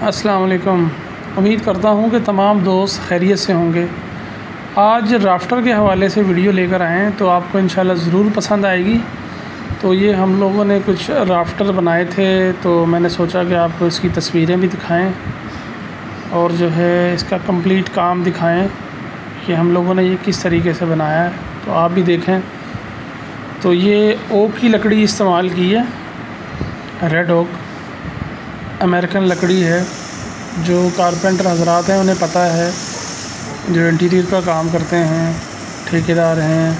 السلام علیکم۔ امید کرتا ہوں کہ تمام دوست خیریت سے ہوں گے۔ آج رافٹر کے حوالے سے ویڈیو لے کر آئیں تو آپ کو انشاءاللہ ضرور پسند آئے گی۔ تو یہ ہم لوگوں نے کچھ رافٹر بنائے تھے تو میں نے سوچا کہ آپ کو اس کی تصویریں بھی دکھائیں اور جو ہے اس کا کمپلیٹ کام دکھائیں کہ ہم لوگوں نے یہ کس طریقے سے بنایا ہے۔ تو آپ بھی دیکھیں۔ تو یہ اوک کی لکڑی استعمال کی ہے۔ ریڈ اوک۔ امریکن لکڑی ہے، جو کارپینٹر حضرات ہیں، انہیں پتہ ہے۔ جو انٹیریئر کا کام کرتے ہیں، ٹھیکیدار ہیں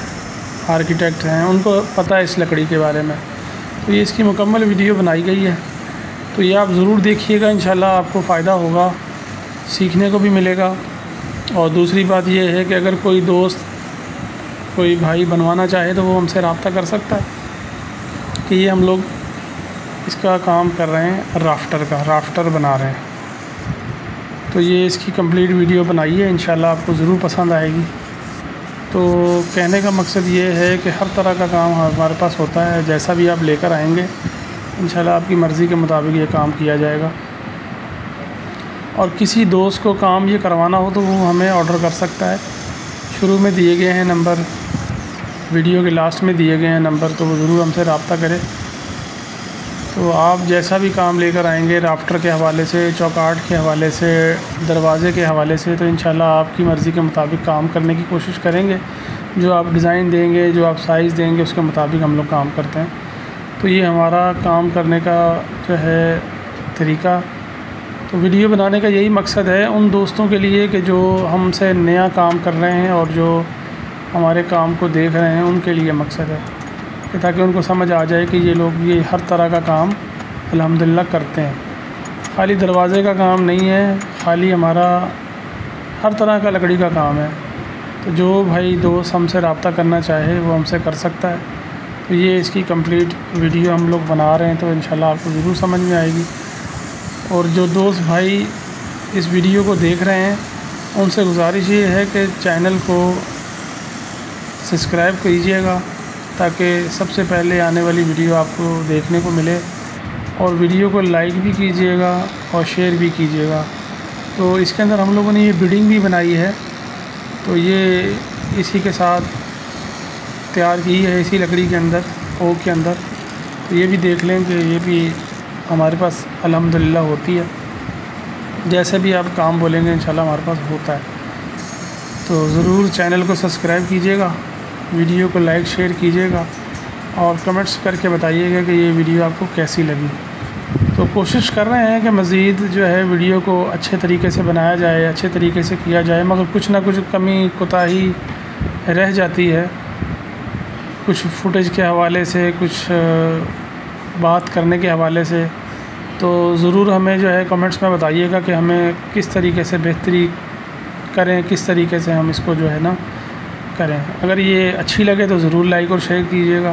آرکیٹیکٹ ہیں، ان کو پتہ ہے اس لکڑی کے بارے میں۔ تو یہ اس کی مکمل ویڈیو بنائی گئی ہے۔ تو یہ آپ ضرور دیکھیے گا، انشاءاللہ آپ کو فائدہ ہوگا، سیکھنے کو بھی ملے گا۔ اور دوسری بات یہ ہے کہ اگر کوئی دوست، کوئی بھائی بنوانا چاہے تو وہ ہم سے رابطہ کر سکتا ہے کہ یہ ہم لوگ اس کا کام کر رہے ہیں رافٹر کا رافٹر بنا رہے ہیں۔ تو یہ اس کی کمپلیٹ ویڈیو بنائی ہے، انشاءاللہ آپ کو ضرور پسند آئے گی۔ تو کہنے کا مقصد یہ ہے کہ ہر طرح کا کام ہمارے پاس ہوتا ہے، جیسا بھی آپ لے کر آئیں گے، انشاءاللہ آپ کی مرضی کے مطابق یہ کام کیا جائے گا۔ اور کسی دوست کو کام یہ کروانا ہو تو وہ ہمیں آرڈر کر سکتا ہے۔ شروع میں دیے گئے ہیں نمبر ویڈیو کے لاسٹ میں دیے گئے ہیں نمبر، تو وہ ضرور ہم سے رابطہ کرے۔ تو آپ جیسا بھی کام لے کر آئیں گے رافٹر کے حوالے سے، چوکاٹ کے حوالے سے، دروازے کے حوالے سے، تو انشاءاللہ آپ کی مرضی کے مطابق کام کرنے کی کوشش کریں گے۔ جو آپ ڈیزائن دیں گے، جو آپ سائز دیں گے، اس کے مطابق ہم لوگ کام کرتے ہیں۔ تو یہ ہمارا کام کرنے کا جو ہے طریقہ۔ تو ویڈیو بنانے کا یہی مقصد ہے ان دوستوں کے لیے کہ جو ہم سے نیا کام کر رہے ہیں اور جو ہمارے کام کو دیکھ رہے ہیں، ان کے لیے مقصد ہے۔ کہ تاکہ ان کو سمجھ آ جائے کہ یہ لوگ یہ ہر طرح کا کام الحمدللہ کرتے ہیں۔ خالی دروازے کا کام نہیں ہے، خالی ہمارا ہر طرح کا لکڑی کا کام ہے۔ تو جو بھائی دوست ہم سے رابطہ کرنا چاہے، وہ ہم سے کر سکتا ہے۔ تو یہ اس کی کمپلیٹ ویڈیو ہم لوگ بنا رہے ہیں، تو انشاءاللہ آپ کو ضرور سمجھ میں آئے گی۔ اور جو دوست بھائی اس ویڈیو کو دیکھ رہے ہیں، ان سے گزارش یہ ہے کہ چینل کو سبسکرائب کیجیے گا۔ تاکہ سب سے پہلے آنے والی ویڈیو آپ کو دیکھنے کو ملے اور ویڈیو کو لائک بھی کیجیے گا اور شیئر بھی کیجیے گا۔ تو اس کے اندر ہم لوگوں نے یہ بڈنگ بھی بنائی ہے۔ تو یہ اسی کے ساتھ تیار کی ہے اسی لکڑی کے اندر، اوک کے اندر۔ تو یہ بھی دیکھ لیں کہ یہ بھی ہمارے پاس الحمدللہ ہوتی ہے۔ جیسے بھی آپ کام بولیں گے، انشاءاللہ ہمارے پاس ہوتا ہے۔ تو ضرور چینل کو سبسکرائب کیجیے گا۔ ویڈیو کو لائک، شیئر کیجیے گا اور کمنٹس کر کے بتائیے گا کہ یہ ویڈیو آپ کو کیسی لگی۔ تو کوشش کر رہے ہیں کہ مزید جو ہے ویڈیو کو اچھے طریقے سے بنایا جائے، اچھے طریقے سے کیا جائے، مگر کچھ نہ کچھ کمی، کوتاہی رہ جاتی ہے۔ کچھ فوٹیج کے حوالے سے، کچھ بات کرنے کے حوالے سے۔ تو ضرور ہمیں جو ہے کمنٹس میں بتائیے گا کہ ہمیں کس طریقے سے بہتری کریں، کس طریقے سے ہم اس کو جو ہے نا کریں۔ اگر یہ اچھی لگے تو ضرور لائک اور شیئر کیجیے گا۔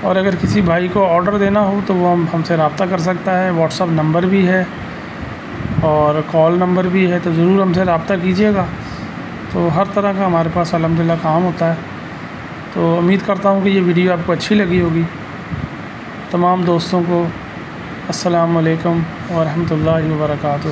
اور اگر کسی بھائی کو آرڈر دینا ہو تو وہ ہم ہم سے رابطہ کر سکتا ہے۔ واٹس اپ نمبر بھی ہے اور کال نمبر بھی ہے تو ضرور ہم سے رابطہ کیجیے گا۔ تو ہر طرح کا ہمارے پاس الحمدللہ کام ہوتا ہے۔ تو امید کرتا ہوں کہ یہ ویڈیو آپ کو اچھی لگی ہوگی۔ تمام دوستوں کو السلام علیکم ورحمۃ اللہ وبرکاتہ۔